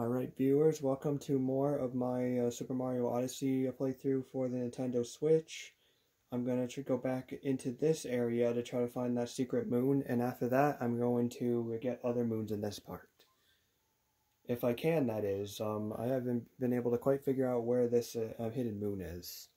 Alright viewers, welcome to more of my uh, Super Mario Odyssey playthrough for the Nintendo Switch. I'm going to go back into this area to try to find that secret moon, and after that I'm going to get other moons in this part. If I can, that is. Um, I haven't been able to quite figure out where this uh, hidden moon is.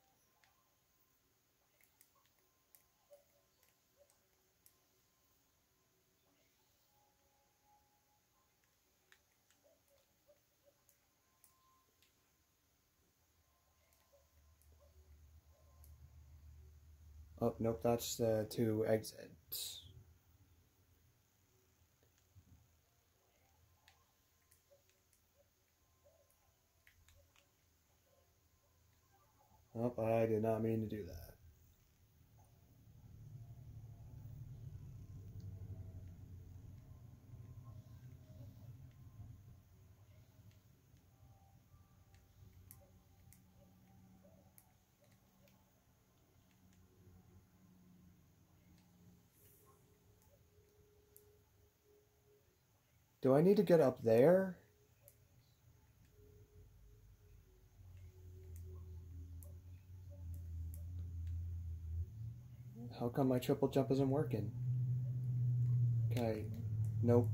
Oh, nope, that's the two exits. Oh, I did not mean to do that. Do I need to get up there? How come my triple jump isn't working? Okay, nope.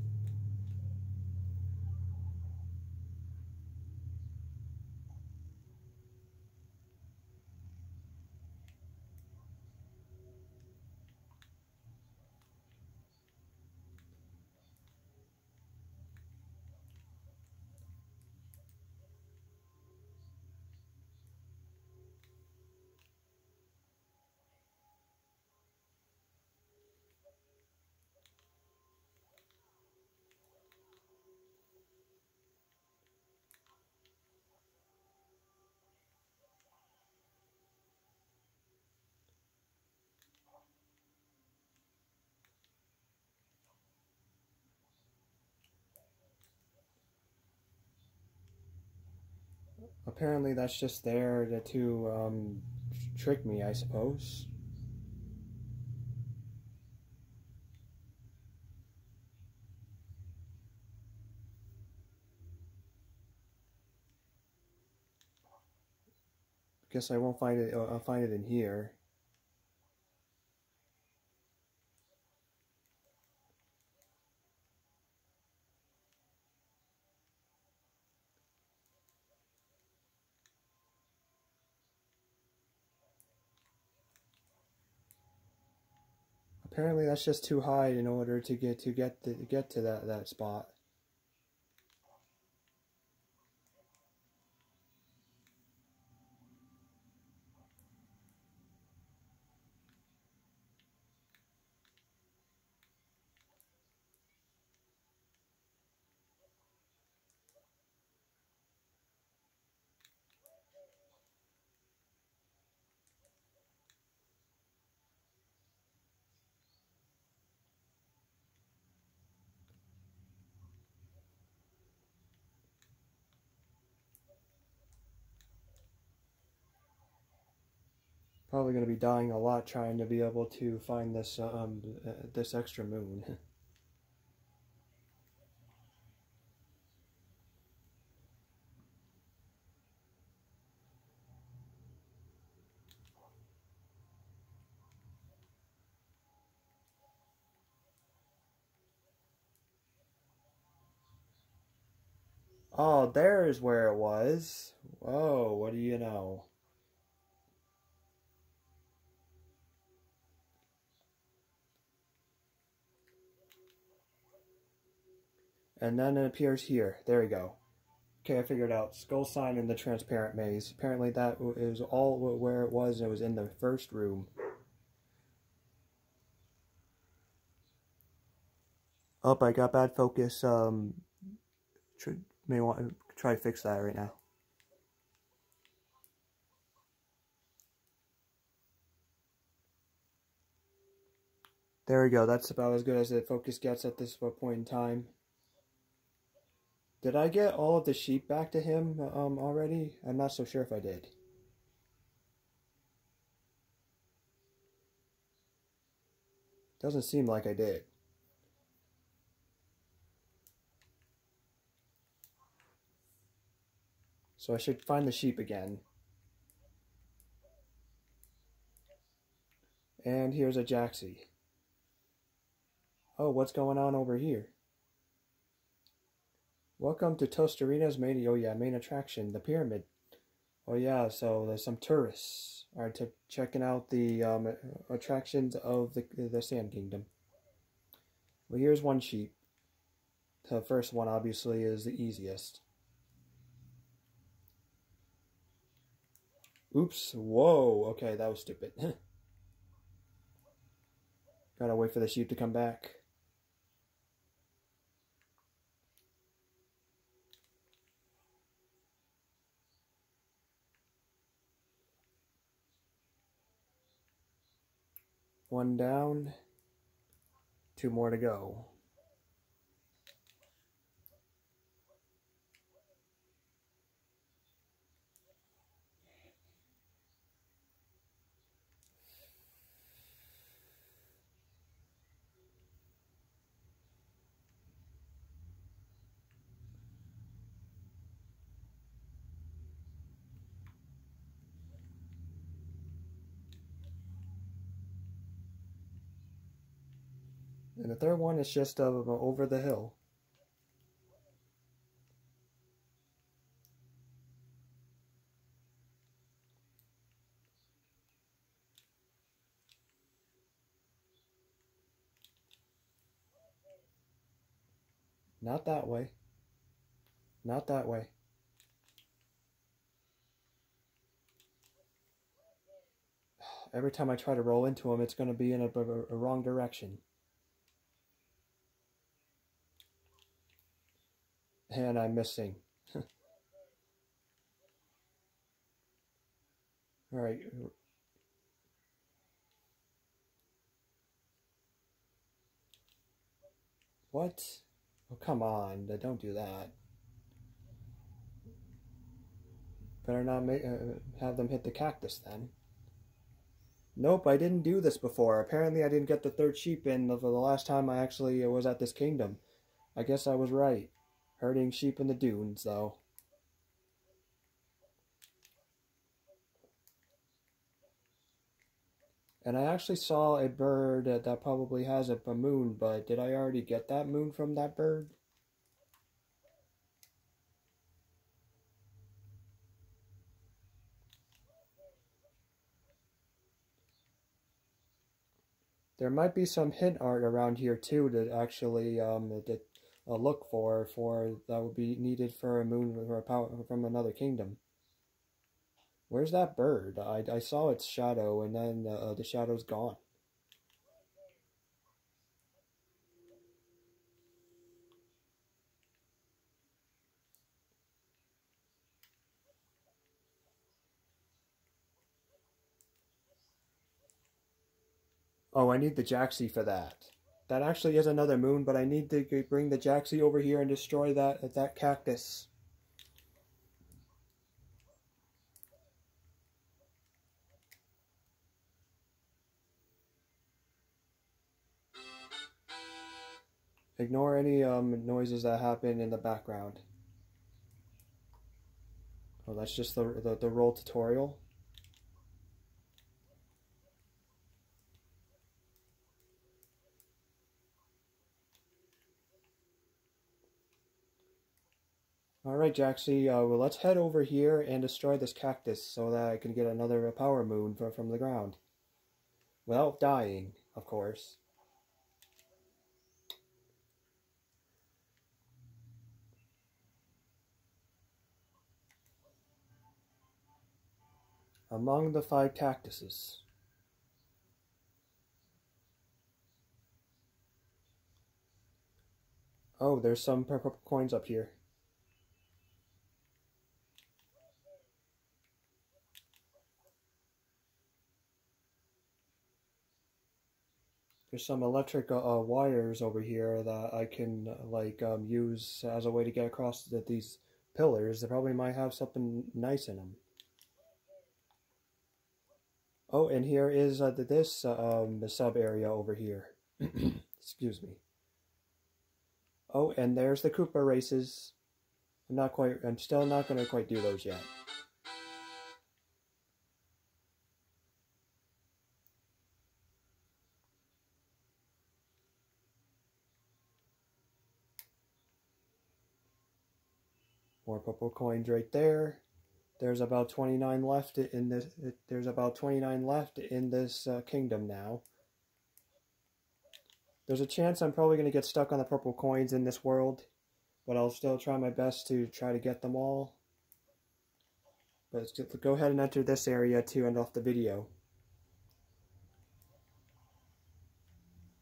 Apparently that's just there to, to um, trick me, I suppose. Guess I won't find it, uh, I'll find it in here. Apparently that's just too high in order to get to get to get to that that spot. Probably going to be dying a lot trying to be able to find this um uh, this extra moon. Oh, there's where it was. Whoa, what do you know? And then it appears here. There we go. Okay, I figured out. Skull sign in the transparent maze. Apparently that is all where it was. It was in the first room. Oh, I got bad focus. Um, may want to try to fix that right now. There we go. That's about as good as the focus gets at this point in time. Did I get all of the sheep back to him um, already? I'm not so sure if I did. Doesn't seem like I did. So I should find the sheep again. And here's a Jaxi. Oh, what's going on over here? Welcome to Tostarena's main, oh yeah, main attraction, the pyramid. Oh yeah, so there's some tourists are to checking out the um, attractions of the the Sand Kingdom. Well, here's one sheep. The first one obviously is the easiest. Oops, whoa, okay, that was stupid. Gotta wait for the sheep to come back. One down, two more to go. And the third one is just uh, over the hill. Not that way. Not that way. Every time I try to roll into him, it's going to be in a, a, a wrong direction. And I'm missing. All right. What? Oh, come on. Don't do that. Better not make, uh, have them hit the cactus then. Nope, I didn't do this before. Apparently I didn't get the third sheep in for the last time I actually was at this kingdom. I guess I was right. Herding sheep in the dunes, though. And I actually saw a bird that probably has a, moon, but did I already get that moon from that bird? There might be some hint art around here too that actually um, that uh, look for for that would be needed for a moon or a power from another kingdom. Where's that bird? I, I saw its shadow and then uh, the shadow's gone. Oh, I need the Jaxi for that. That actually is another moon, but I need to bring the Jaxi over here and destroy that that cactus. Ignore any um, noises that happen in the background. Oh, that's just the, the, the roll tutorial. Alright, Jaxi, uh, well, let's head over here and destroy this cactus so that I can get another power moon from, from the ground. Without dying, of course. Among the five cactuses. Oh, there's some purple coins up here. There's some electric uh, uh, wires over here that I can like um, use as a way to get across the, these pillars. They probably might have something nice in them. Oh, and here is uh, this uh, um, sub area over here. Excuse me. Oh, and there's the Koopa races. I'm not quite, I'm still not going to quite do those yet. More purple coins right there. There's about 29 left in this, there's about 29 left in this uh, kingdom now. There's a chance I'm probably going to get stuck on the purple coins in this world, but I'll still try my best to try to get them all. But go ahead and enter this area to end off the video.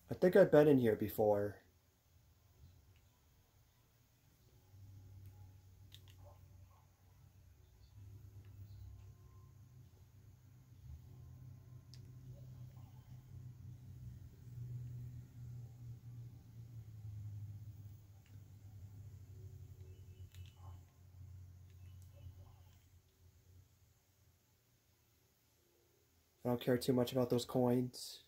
I think I've been in here before. I don't care too much about those coins.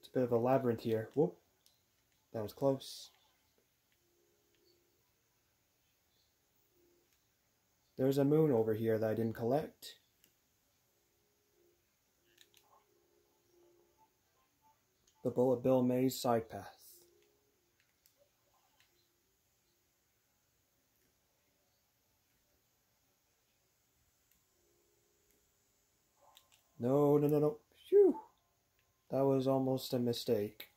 It's a bit of a labyrinth here. Whoop. That was close. There's a moon over here that I didn't collect. The Bullet Bill Maze side path. No, no, no, no. Phew. That was almost a mistake.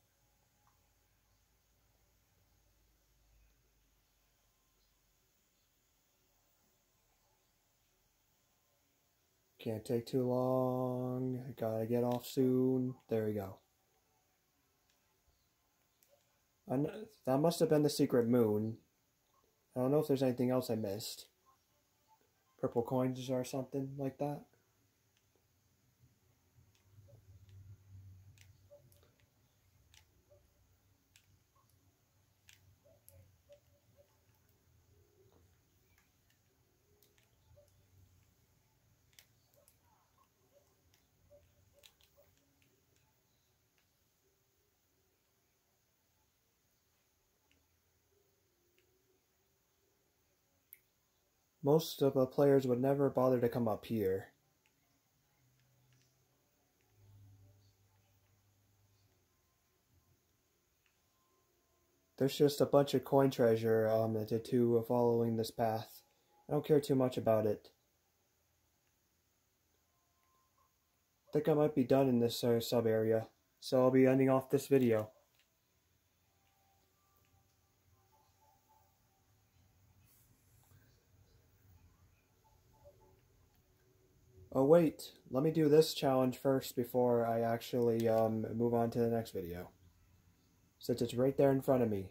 Can't take too long. Gotta get off soon. There we go. That must have been the secret moon. I don't know if there's anything else I missed. Purple coins or something like that. Most of the players would never bother to come up here. There's just a bunch of coin treasure um, to, to following this path. I don't care too much about it. I think I might be done in this uh, sub area, so I'll be ending off this video. Oh wait, let me do this challenge first before I actually um, move on to the next video. Since it's right there in front of me.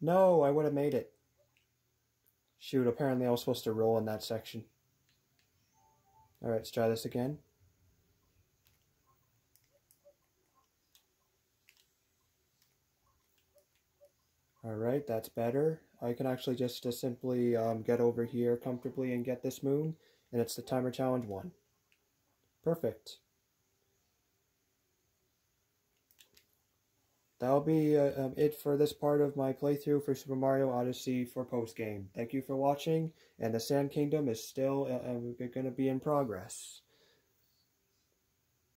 No, I would have made it. Shoot, apparently I was supposed to roll in that section. Alright, let's try this again. Alright, that's better. I can actually just uh, simply um, get over here comfortably and get this moon, and it's the timer challenge one. Perfect. That'll be uh, um, it for this part of my playthrough for Super Mario Odyssey for post-game. Thank you for watching, and the Sand Kingdom is still uh, uh going to be in progress.